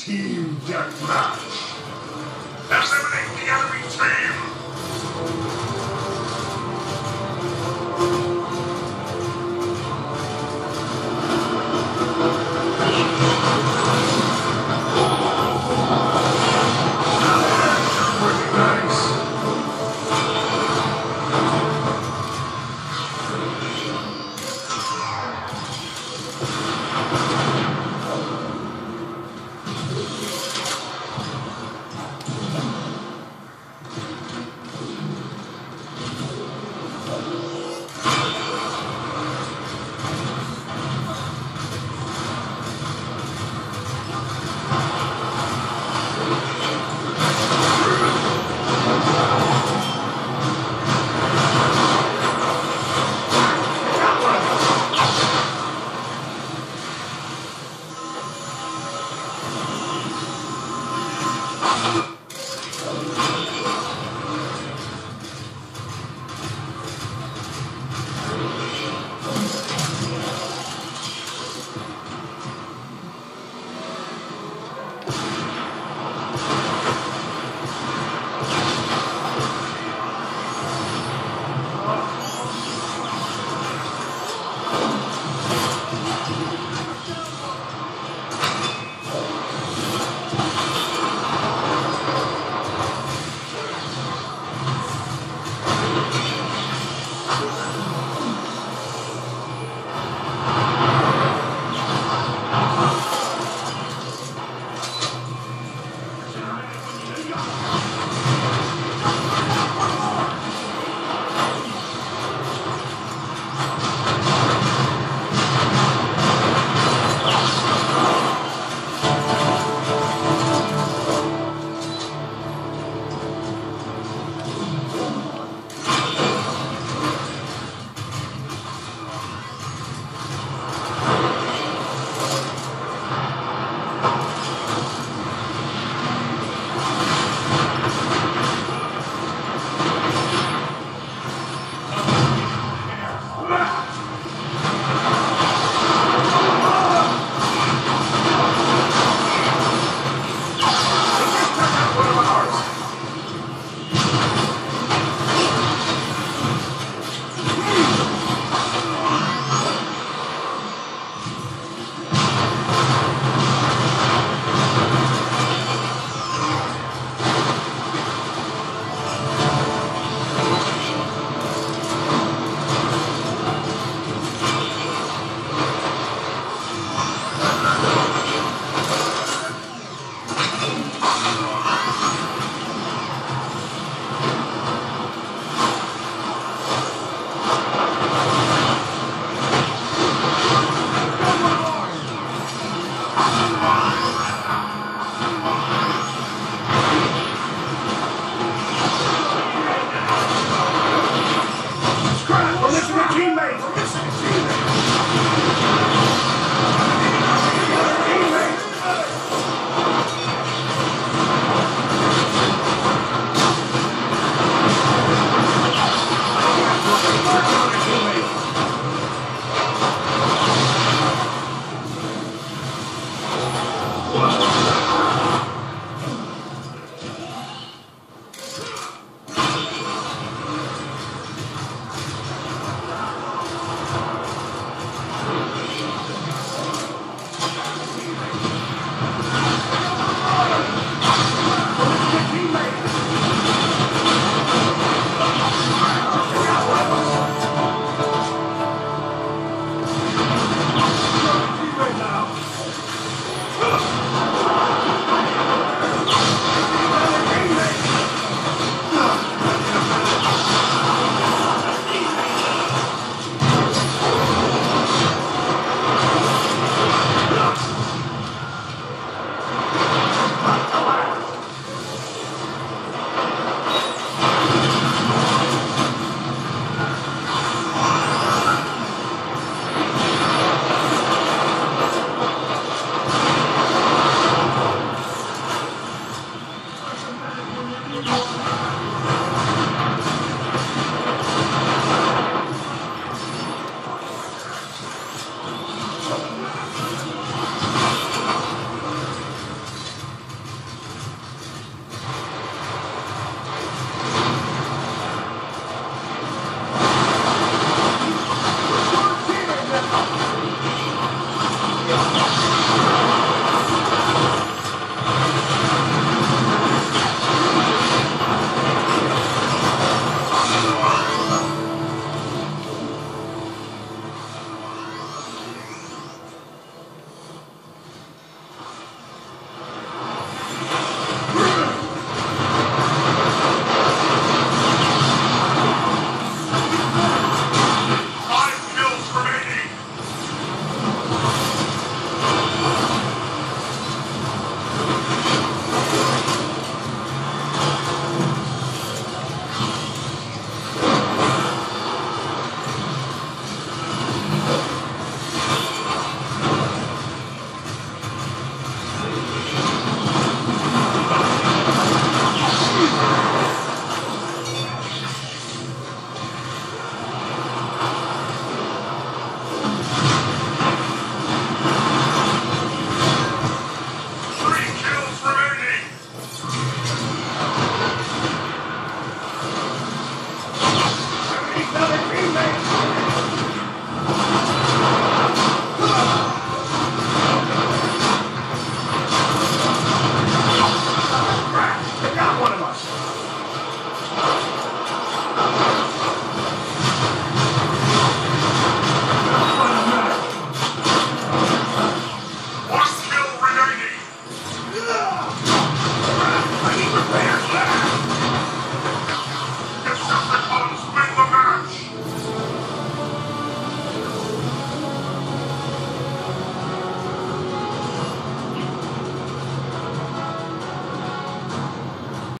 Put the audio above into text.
Team Deathmatch. We're Another remake.